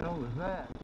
hell was that?